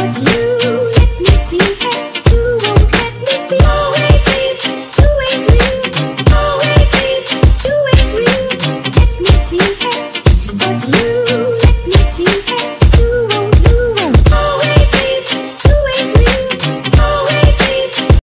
Yeah.